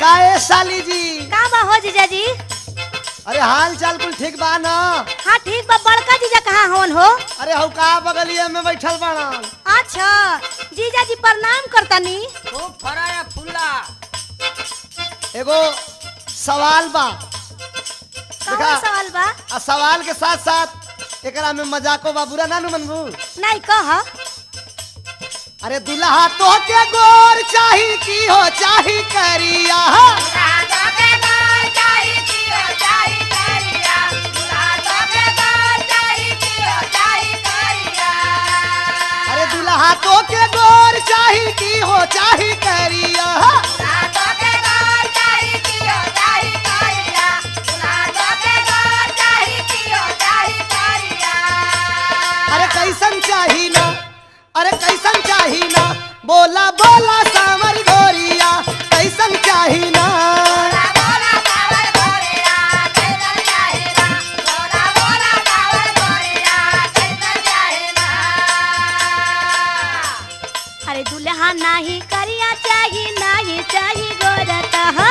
काए साली जी? का बा हो जीजा जी अरे हाल चाल कुल ठीक बा ना? हाँ ठीक बा। बड़का जीजा कहाँ हवन हो? अरे हऊ का बगलिए में बैठल बाड़ा अच्छा जीजा जी प्रणाम करतनी। खूब फराया फुल्ला। एगो सवाल बा। कौन देखा। सवाल बा? आ सवाल के साथ साथ एकरा में मजाको बा। बुरा ना नु मनबू? नहीं कह। अरे दुल्हा तो के गोर चाही की हो चाही करिया। अरे दुल्हा तो के गोर चाही की हो चाही करिया। अरे कैसन चाही ना? अरे कैसन चाही ना? बोला बोला सावर गोरिया कैसन चाही ना? अरे दुल्हा नहीं करिया चाही नहीं चाही गोरत हो?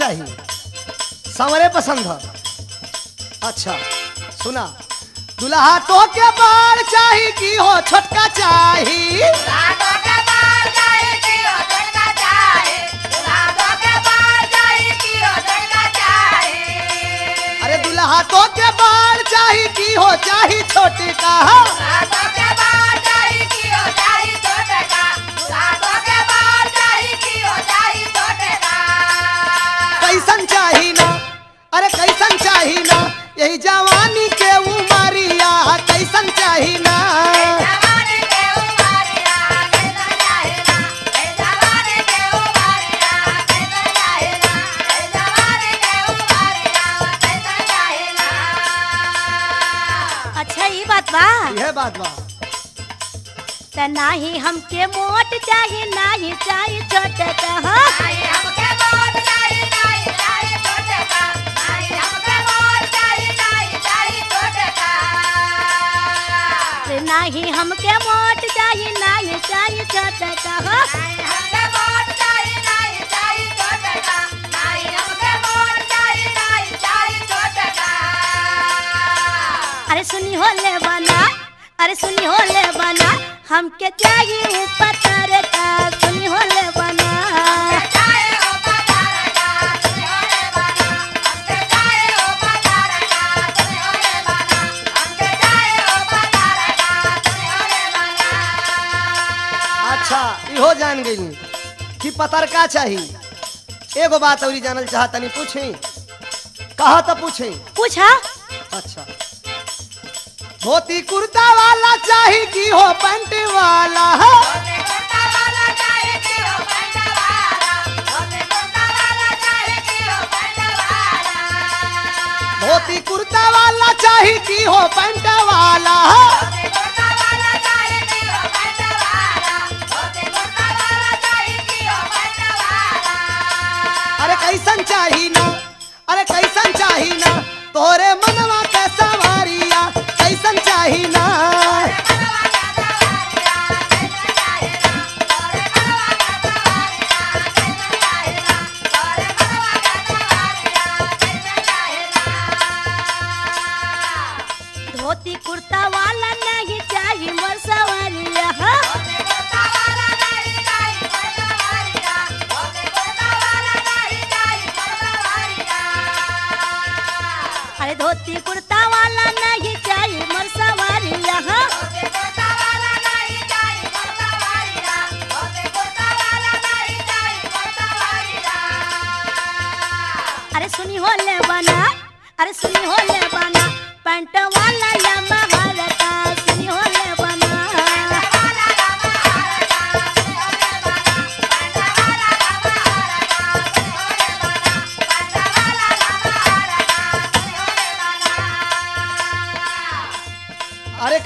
चाहिए। सांवरे पसंद है। अच्छा सुना। दुल्हा तो के बाल चाही की हो छोटका चाही? अरे दुल्हा तो के बाल चाही की हो चाही छोटका? बात बा त नाही हमके मोट चाही नाही चाही छोट हो। नाही हमके मोट चाही नाही चाही छोट हो। अरे सुनी हो। ले बना। अरे सुनी हो ले बना। हमके चाहिए पतर का सुनी हो ले बना। अच्छा इहो जान गई कि पतर का चाहिए एगो बात और जानल चाहतनी पूछी। कहा तो पूछी? पूछा। अच्छा। धोती कुर्ता वाला चाही की हो पैंट वाला। धोती कुर्ता वाला चाही की हो पैंट वाला। अरे कैसन चाही ना अरे कैसन चाहिए ना तोरे मनवा के धोती कुर्ता वाला नहीं चाहिए मर सवारी यहाँ अरे सुनी हो ले बना अरे सुनी हो बना पैंट वाला लंबा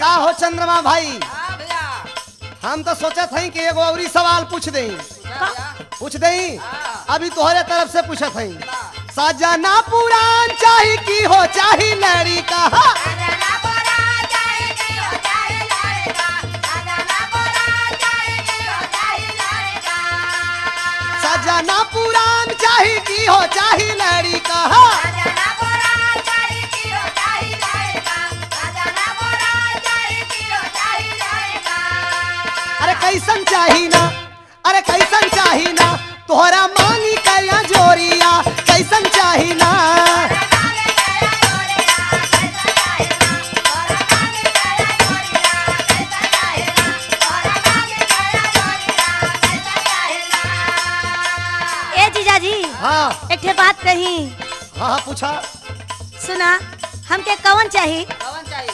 का हो चंद्रमा भाई? हाँ हम तो सोचे थे कि एक और सवाल पूछ दे। पूछ दई हाँ। अभी तुहरे तरफ़ से पूछत थे सजना पुरान चाहे की हो चाही? कैसन चाही ना अरे कैसन चाही ना तोहरा मांगी कया जोरिया? कैसन चाही ना हाँ। एक ठे बात कही। हाँ हाँ पूछा। सुना हमके कवन चाहिए कौन चाहिए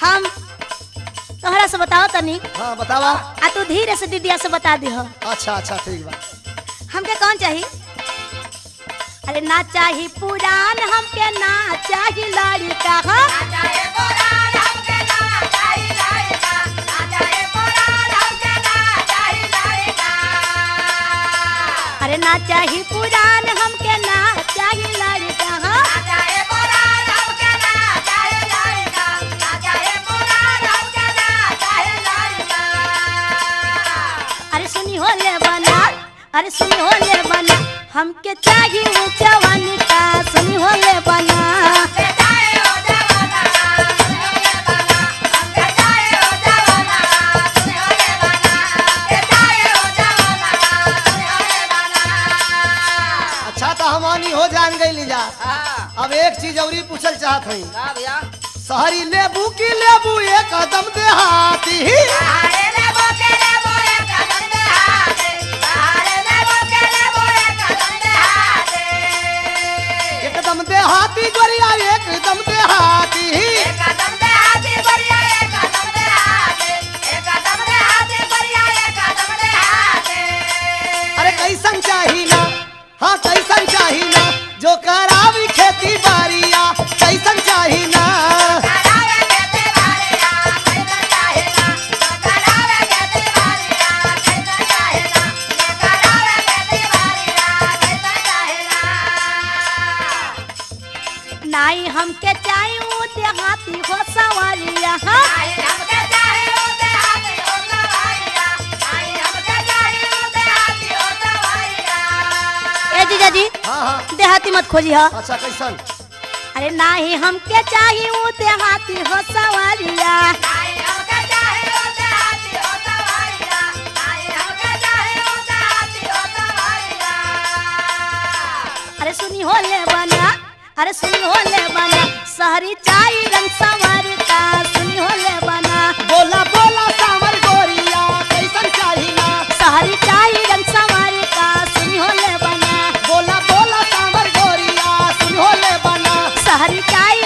हम तोहरा से बताओ तनी। हाँ बतावा। आ तू धीरे से दीदिया से बता दिह अच्छा अच्छा ठीक बा। हमके कौन चाहिए अरे ना चाही पुरान हमके ना चाही लड़का हाँ? अरे ना चाही पुरान हमके ना चाही लड़का हाँ? अरे सुनी हो ले बना हमके चाही जवानी का सुनी हो ले बना। अच्छा तो हमानी हो जान गई लीजा हाँ। अब एक चीज़ औरी पूछल चाहत हई। भैया। शहरी लेबू की लेबू एक कदम देहाती एकदम देहाती गोरिया एकदम देहाती अरे जीजा जी हाँ हाँ। देहाती मत खोजी हा? अच्छा कैसन? अरे नाही हमके चाही ऊ देहाती हो सवालिया अरे सुनी हो ले बना। अरे सुनी हो ले बना सहरी चाई रंग सवार का सुनी हो ले बना। बोला बोला सावर गोरिया, कैसन चाही ना सहरी चाई रंग सवार का सुनी हो ले बना। बोला बोला सावर गोरिया सुनी हो ले बना। सहरी चाई